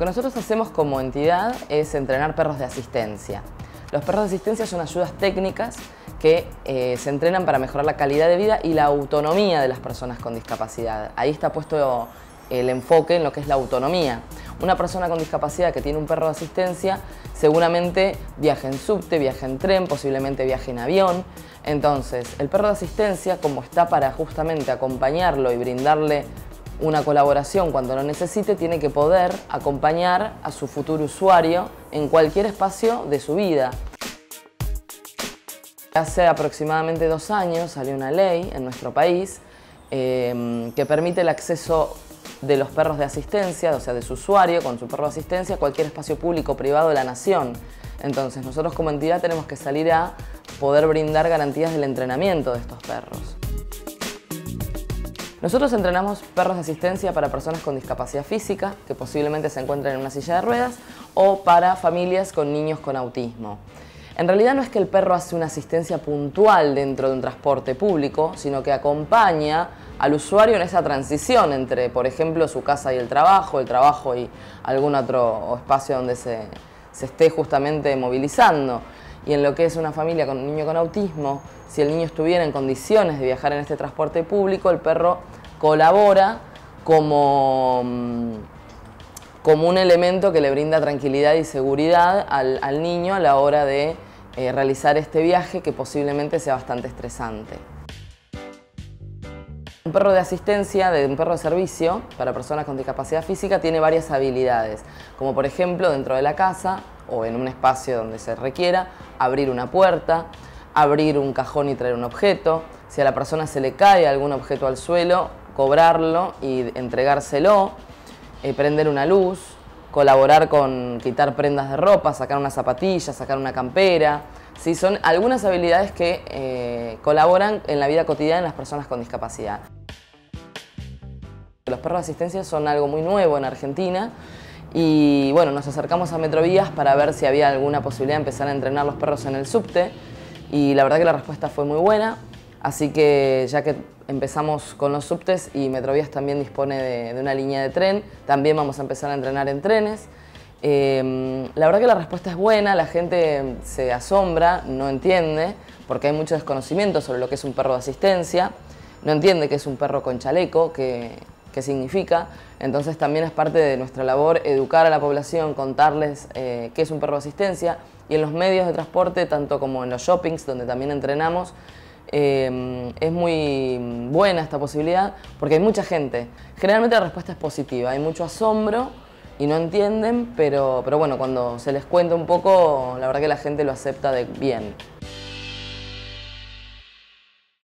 Lo que nosotros hacemos como entidad es entrenar perros de asistencia. Los perros de asistencia son ayudas técnicas que eh, se entrenan para mejorar la calidad de vida y la autonomía de las personas con discapacidad. Ahí está puesto el enfoque en lo que es la autonomía. Una persona con discapacidad que tiene un perro de asistencia seguramente viaja en subte, viaja en tren, posiblemente viaje en avión. Entonces, el perro de asistencia, como está para justamente acompañarlo y brindarle una colaboración cuando lo necesite, tiene que poder acompañar a su futuro usuario en cualquier espacio de su vida. Hace aproximadamente dos años salió una ley en nuestro país eh, que permite el acceso de los perros de asistencia, o sea, de su usuario con su perro de asistencia, a cualquier espacio público o privado de la nación. Entonces, nosotros como entidad tenemos que salir a poder brindar garantías del entrenamiento de estos perros. Nosotros entrenamos perros de asistencia para personas con discapacidad física, que posiblemente se encuentren en una silla de ruedas, o para familias con niños con autismo. En realidad no es que el perro hace una asistencia puntual dentro de un transporte público, sino que acompaña al usuario en esa transición entre, por ejemplo, su casa y el trabajo, el trabajo y algún otro espacio donde se, se esté justamente movilizando. Y en lo que es una familia con un niño con autismo, si el niño estuviera en condiciones de viajar en este transporte público, el perro colabora como, mm, como un elemento que le brinda tranquilidad y seguridad al, niño a la hora de eh, realizar este viaje que posiblemente sea bastante estresante. Un perro de asistencia, de un perro de servicio para personas con discapacidad física tiene varias habilidades, como por ejemplo dentro de la casa o en un espacio donde se requiera, abrir una puerta, abrir un cajón y traer un objeto, si a la persona se le cae algún objeto al suelo, cobrarlo y entregárselo, eh, prender una luz, colaborar con quitar prendas de ropa, sacar una zapatilla, sacar una campera. ¿sí? Son algunas habilidades que eh, colaboran en la vida cotidiana de las personas con discapacidad. Los perros de asistencia son algo muy nuevo en Argentina y bueno, nos acercamos a Metrovías para ver si había alguna posibilidad de empezar a entrenar los perros en el subte y la verdad que la respuesta fue muy buena, así que ya que empezamos con los subtes y Metrovías también dispone de, una línea de tren, también vamos a empezar a entrenar en trenes. Em, la verdad que la respuesta es buena, la gente se asombra, no entiende, porque hay mucho desconocimiento sobre lo que es un perro de asistencia, no entiende que es un perro con chaleco, qué significa, entonces también es parte de nuestra labor educar a la población, contarles eh, qué es un perro de asistencia, y en los medios de transporte, tanto como en los shoppings, donde también entrenamos, eh, es muy buena esta posibilidad porque hay mucha gente. Generalmente la respuesta es positiva, hay mucho asombro y no entienden, pero, pero bueno, cuando se les cuenta un poco, la verdad que la gente lo acepta de bien.